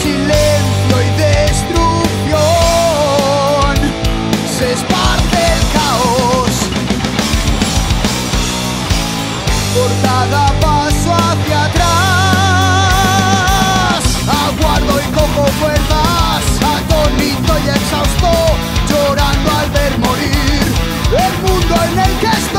she lives estoy en.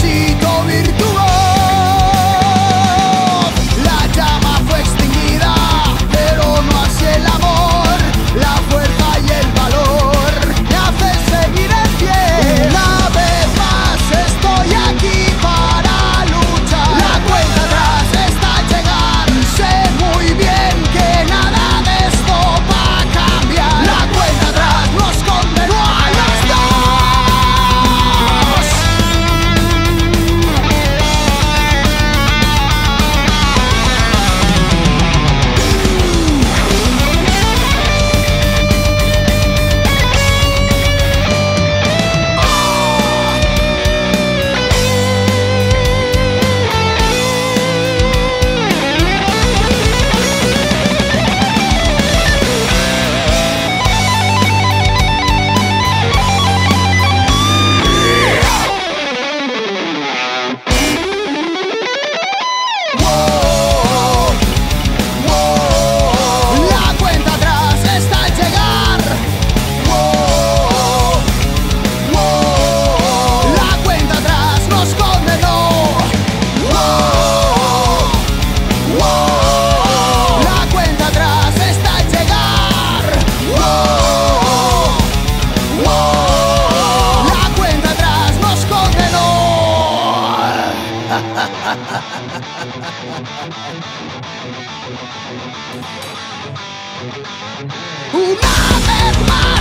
Sīko virtuvā Oh, is my